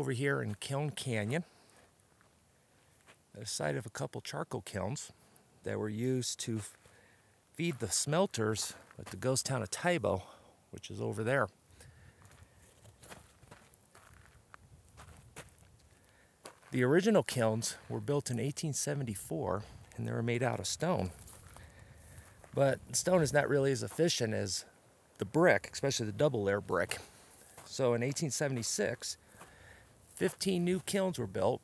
over here in Kiln Canyon, the site of a couple charcoal kilns that were used to feed the smelters at the ghost town of Tybo, which is over there. The original kilns were built in 1874 and they were made out of stone. But stone is not really as efficient as the brick, especially the double layer brick. So in 1876, 15 new kilns were built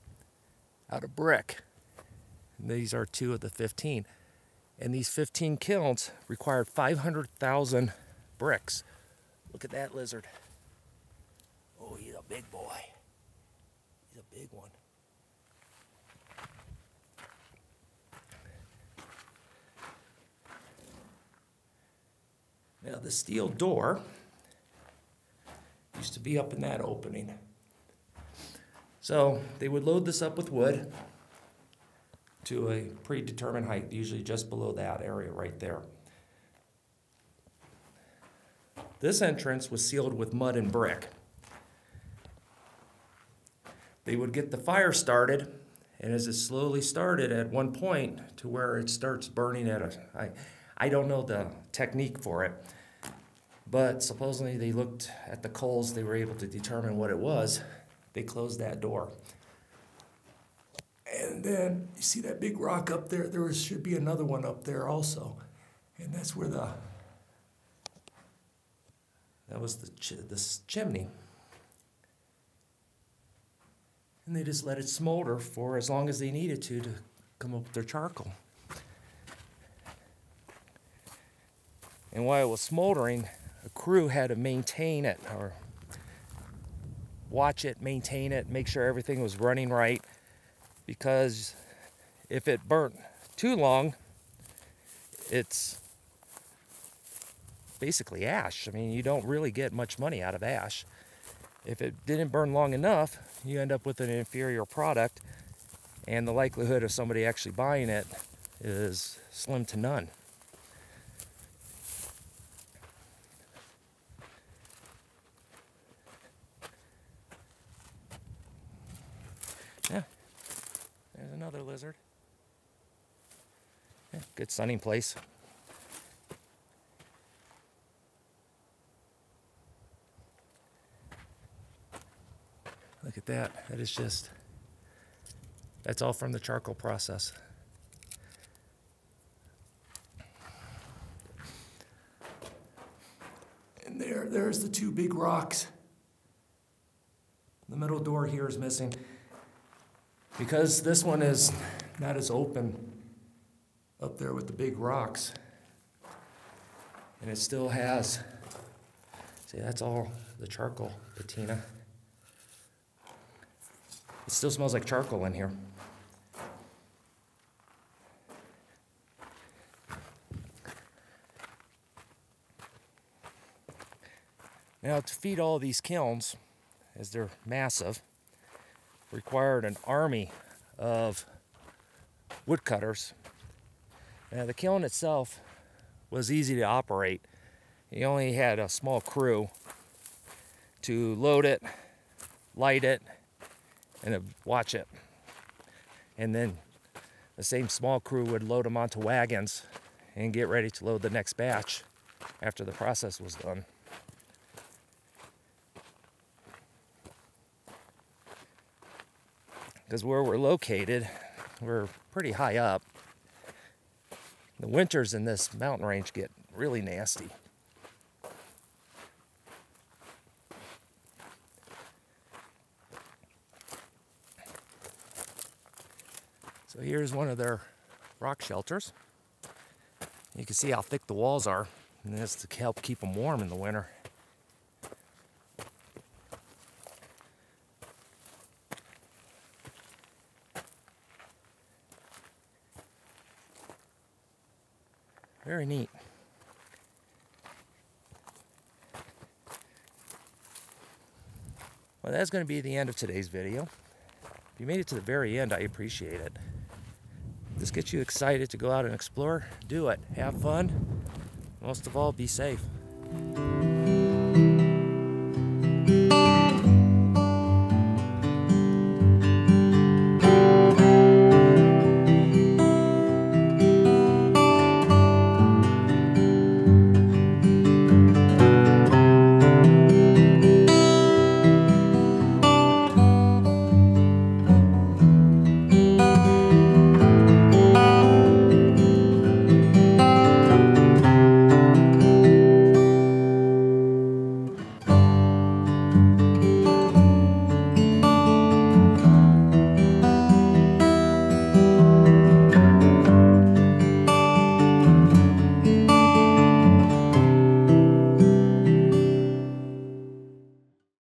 out of brick. And these are two of the 15. And these 15 kilns required 500,000 bricks. Look at that lizard. Oh, he's a big boy. He's a big one. Now the steel door used to be up in that opening. So they would load this up with wood to a predetermined height, usually just below that area right there. This entrance was sealed with mud and brick. They would get the fire started, and as it slowly started at one point to where it starts burning at a, I, I don't know the technique for it, but supposedly they looked at the coals, they were able to determine what it was. They closed that door. And then you see that big rock up there? There should be another one up there also. And that's where the, that was the, ch this chimney. And they just let it smolder for as long as they needed to to come up with their charcoal. And while it was smoldering, a crew had to maintain it or watch it, maintain it, make sure everything was running right. Because if it burnt too long, it's basically ash. I mean, you don't really get much money out of ash. If it didn't burn long enough, you end up with an inferior product, and the likelihood of somebody actually buying it is slim to none. Yeah, there's another lizard. Yeah, good sunning place. Look at that. That is just, that's all from the charcoal process. And there, there's the two big rocks. The middle door here is missing. Because this one is not as open up there with the big rocks. And it still has, see, that's all the charcoal patina. It still smells like charcoal in here. Now, to feed all these kilns, as they're massive, required an army of woodcutters. Now, the kiln itself was easy to operate. You only had a small crew to load it, light it, and watch it. And then the same small crew would load them onto wagons and get ready to load the next batch after the process was done. Because where we're located, we're pretty high up. The winters in this mountain range get really nasty. So here's one of their rock shelters. You can see how thick the walls are, and that's to help keep them warm in the winter. Very neat. Well, that's going to be the end of today's video. If you made it to the very end, I appreciate it. This gets you excited to go out and explore. Do it. Have fun. Most of all, be safe.